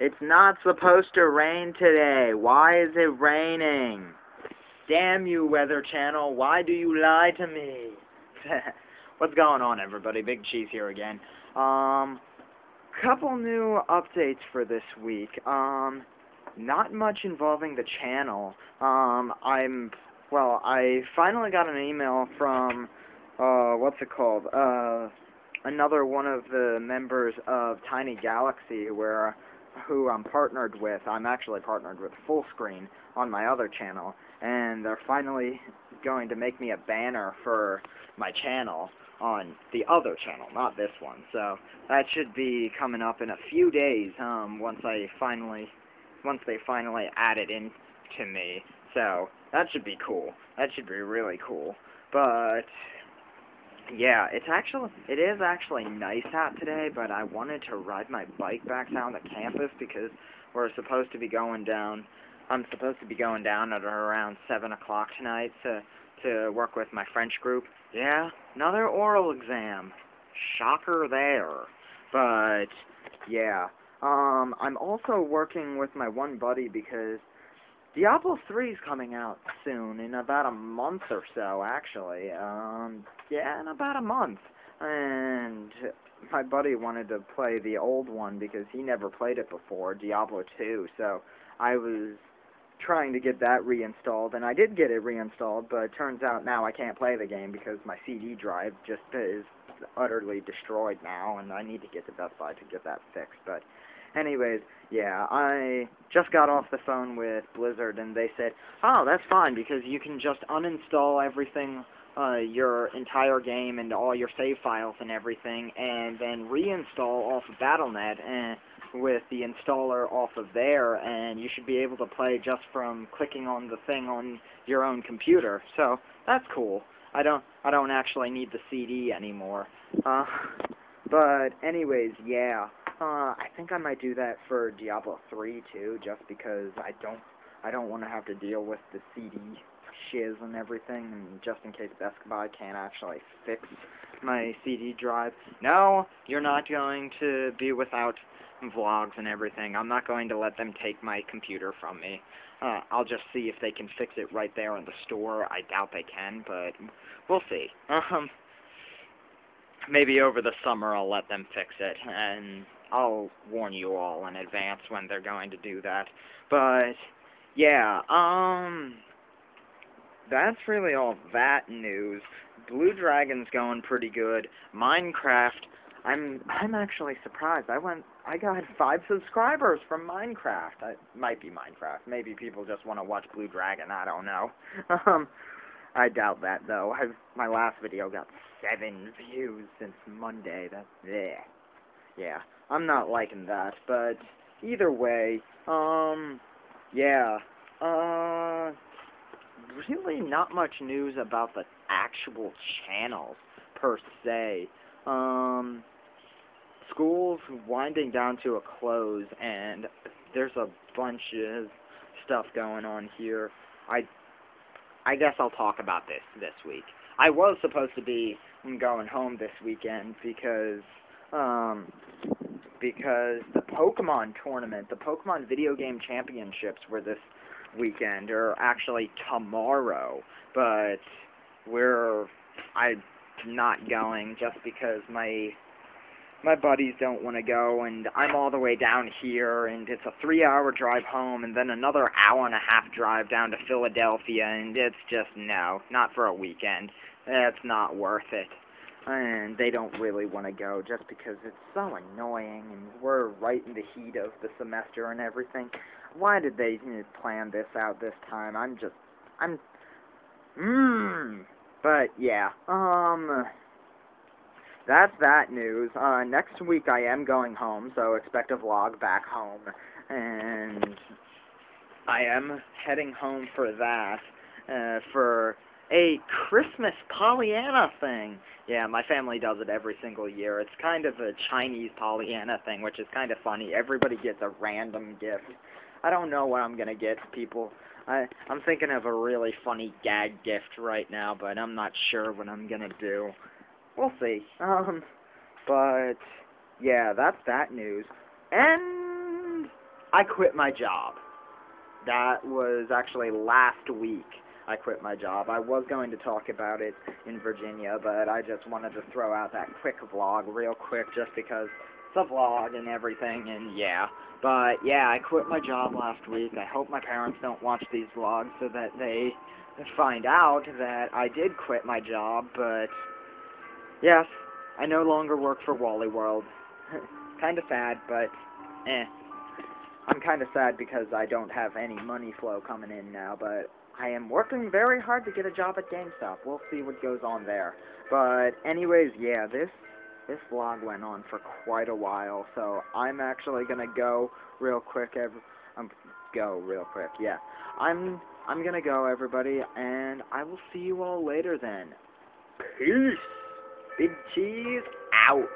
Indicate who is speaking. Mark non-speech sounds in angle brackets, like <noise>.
Speaker 1: It's not supposed to rain today. Why is it raining? Damn you, Weather Channel. Why do you lie to me? <laughs> What's going on, everybody? Big Cheese here again. Um, couple new updates for this week. Um, not much involving the channel. Um, I'm, well, I finally got an email from, uh, what's it called? Uh, another one of the members of Tiny Galaxy, where who I'm partnered with. I'm actually partnered with Fullscreen on my other channel, and they're finally going to make me a banner for my channel on the other channel, not this one. So that should be coming up in a few days um, once I finally, once they finally add it in to me. So that should be cool. That should be really cool. But yeah, it's actually it is actually nice out today, but I wanted to ride my bike back down to campus because we're supposed to be going down. I'm supposed to be going down at around seven o'clock tonight to to work with my French group. Yeah, another oral exam. Shocker there. But yeah, um, I'm also working with my one buddy because Diablo 3 is coming out soon, in about a month or so, actually. Um, yeah, in about a month. And my buddy wanted to play the old one because he never played it before, Diablo 2, so I was trying to get that reinstalled, and I did get it reinstalled, but it turns out now I can't play the game because my CD drive just is utterly destroyed now, and I need to get to Best Buy to get that fixed, but anyways, yeah, I just got off the phone with Blizzard, and they said, oh, that's fine, because you can just uninstall everything, uh, your entire game and all your save files and everything, and then reinstall off of Battle.net and with the installer off of there, and you should be able to play just from clicking on the thing on your own computer. So that's cool. I don't I don't actually need the CD anymore. Uh, but anyways, yeah. Uh, I think I might do that for Diablo 3 too, just because I don't I don't want to have to deal with the CD shiz and everything, and just in case Best Buy can't actually fix my CD drive. No, you're not going to be without vlogs and everything. I'm not going to let them take my computer from me. Uh, I'll just see if they can fix it right there in the store. I doubt they can, but we'll see. <laughs> Um, maybe over the summer I'll let them fix it, and I'll warn you all in advance when they're going to do that. But, yeah, um, that's really all that news. Blue Dragon's going pretty good. Minecraft, I'm I'm actually surprised. I went I got five subscribers from Minecraft. It might be Minecraft. Maybe people just want to watch Blue Dragon. I don't know. Um, I doubt that though. I've, my last video got seven views since Monday. That's yeah, yeah. I'm not liking that, but either way, um, yeah. Uh, really not much news about the actual channels per se. Um, school's winding down to a close, and there's a bunch of stuff going on here. I, I guess I'll talk about this this week. I was supposed to be going home this weekend because, um, because the Pokemon tournament, the Pokemon Video Game Championships were this weekend, or actually tomorrow, but we're, I'm not going just because my my buddies don't want to go, and I'm all the way down here, and it's a three-hour drive home, and then another hour and a half drive down to Philadelphia, and it's just, no, not for a weekend. It's not worth it. And they don't really want to go just because it's so annoying, and we're right in the heat of the semester and everything. Why did they you know, plan this out this time? I'm just, I'm, mmm. But, yeah, um that's that news. Uh, next week I am going home, so expect a vlog back home. And I am heading home for that, uh, for a Christmas Pollyanna thing. Yeah, my family does it every single year. It's kind of a Chinese Pollyanna thing, which is kind of funny. Everybody gets a random gift. I don't know what I'm going to get people. I, I'm thinking of a really funny gag gift right now, but I'm not sure what I'm going to do we'll see. Um, but yeah, that's that news. And I quit my job. That was actually last week. I quit my job. I was going to talk about it in Virginia, but I just wanted to throw out that quick vlog real quick just because it's a vlog and everything, and yeah. But yeah, I quit my job last week. I hope my parents don't watch these vlogs so that they find out that I did quit my job, but yes, I no longer work for Wally World. <laughs> kind of sad, but eh. I'm kind of sad because I don't have any money flow coming in now, but I am working very hard to get a job at GameStop. We'll see what goes on there. But anyways, yeah, this this vlog went on for quite a while, so I'm actually gonna go real quick. Every, um, go real quick. Yeah, I'm I'm gonna go, everybody, and I will see you all later then. Peace. Big cheese out.